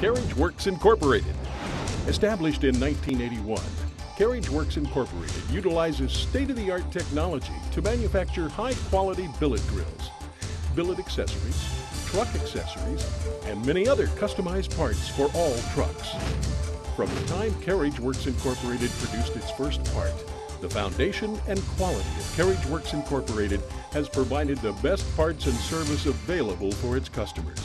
Carriage Works Incorporated. Established in 1981, Carriage Works Incorporated utilizes state of the art technology to manufacture high quality billet grills, billet accessories, truck accessories, and many other customized parts for all trucks. From the time Carriage Works Incorporated produced its first part, the foundation and quality of Carriage Works Incorporated has provided the best parts and service available for its customers.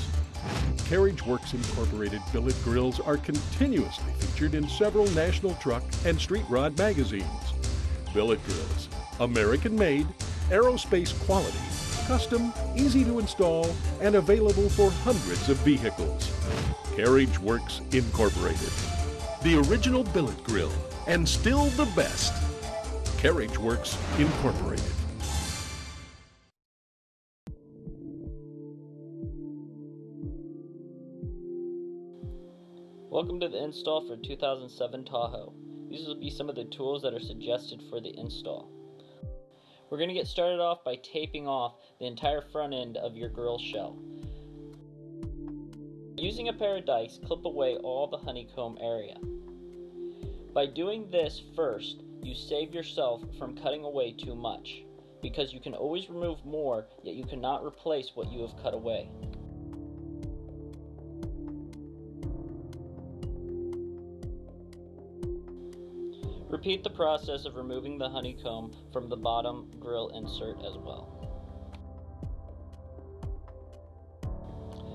Carriage Works Incorporated billet grills are continuously featured in several national truck and street rod magazines. Billet grills, American made, aerospace quality, custom, easy to install, and available for hundreds of vehicles. Carriage Works Incorporated. The original billet grill, and still the best. Carriage Works Incorporated. Welcome to the install for 2007 Tahoe. These will be some of the tools that are suggested for the install. We're going to get started off by taping off the entire front end of your grill shell. Using a pair of dikes, clip away all the honeycomb area. By doing this first, you save yourself from cutting away too much, because you can always remove more, yet you cannot replace what you have cut away. Repeat the process of removing the honeycomb from the bottom grill insert as well.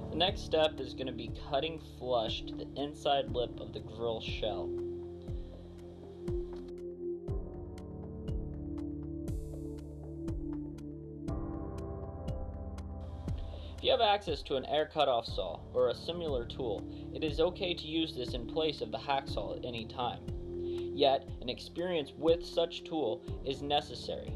The next step is going to be cutting flush to the inside lip of the grill shell. If you have access to an air cutoff saw or a similar tool, it is okay to use this in place of the hacksaw at any time. Yet, an experience with such tool is necessary.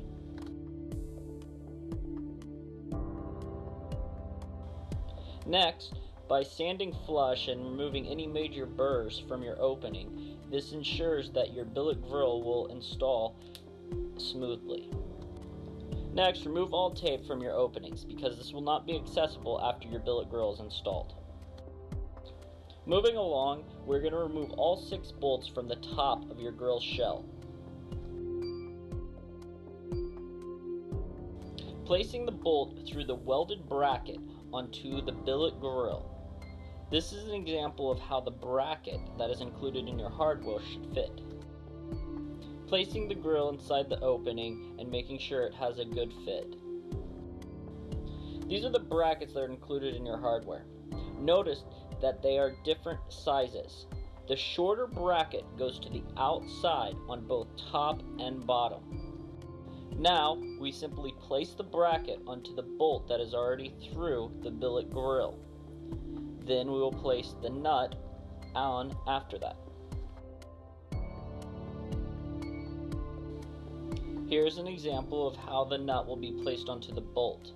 Next, by sanding flush and removing any major burrs from your opening, this ensures that your billet grill will install smoothly. Next, remove all tape from your openings because this will not be accessible after your billet grill is installed. Moving along, we're going to remove all six bolts from the top of your grill shell. Placing the bolt through the welded bracket onto the billet grill. This is an example of how the bracket that is included in your hardware should fit. Placing the grill inside the opening and making sure it has a good fit. These are the brackets that are included in your hardware. Notice that they are different sizes. The shorter bracket goes to the outside on both top and bottom. Now, we simply place the bracket onto the bolt that is already through the billet grill. Then we will place the nut on after that. Here's an example of how the nut will be placed onto the bolt.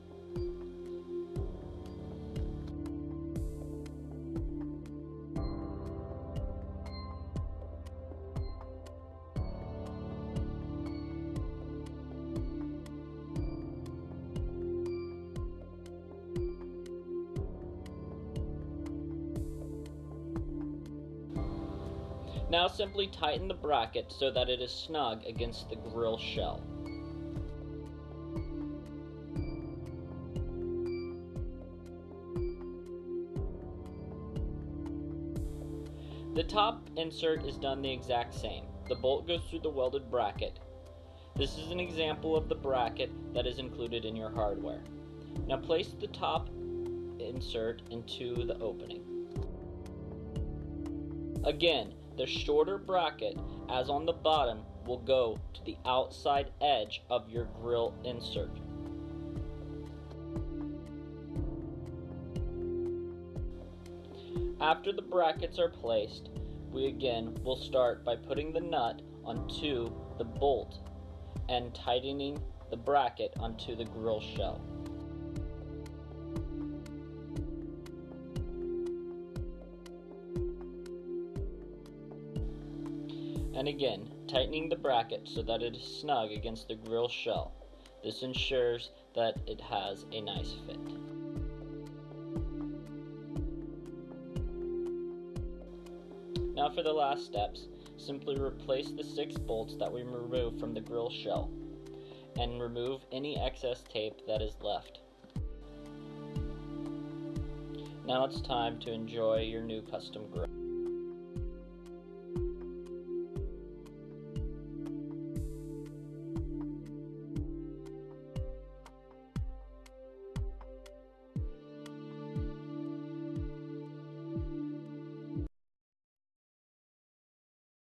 Now simply tighten the bracket so that it is snug against the grill shell. The top insert is done the exact same. The bolt goes through the welded bracket. This is an example of the bracket that is included in your hardware. Now place the top insert into the opening. Again, the shorter bracket, as on the bottom, will go to the outside edge of your grill insert. After the brackets are placed, we again will start by putting the nut onto the bolt and tightening the bracket onto the grill shell. And again, tightening the bracket so that it is snug against the grill shell. This ensures that it has a nice fit. Now for the last steps. Simply replace the six bolts that we removed from the grill shell and remove any excess tape that is left. Now it's time to enjoy your new custom grill.